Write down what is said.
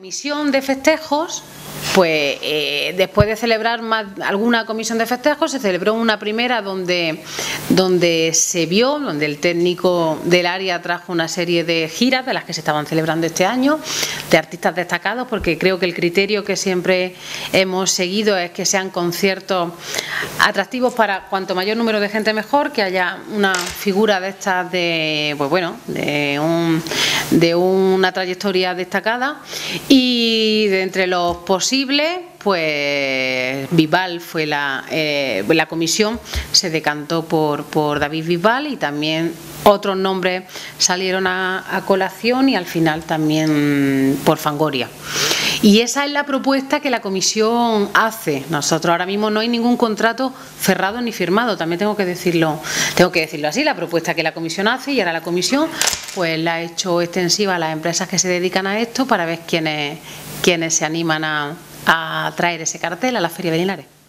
comisión de festejos, pues eh, después de celebrar más, alguna comisión de festejos, se celebró una primera donde, donde se vio, donde el técnico del área trajo una serie de giras de las que se estaban celebrando este año, de artistas destacados, porque creo que el criterio que siempre hemos seguido es que sean conciertos atractivos para cuanto mayor número de gente mejor, que haya una figura de estas de, pues bueno, de, un, de una trayectoria destacada. Y de entre los posibles, pues Vival fue la, eh, la comisión, se decantó por, por David Vival y también otros nombres salieron a, colación y al final también por Fangoria. Y esa es la propuesta que la comisión hace. Nosotros ahora mismo no hay ningún contrato cerrado ni firmado, también tengo que decirlo, tengo que decirlo así, la propuesta que la comisión hace y ahora la comisión pues la ha hecho extensiva a las empresas que se dedican a esto para ver quiénes, quiénes se animan a, a traer ese cartel a la Feria de Linares.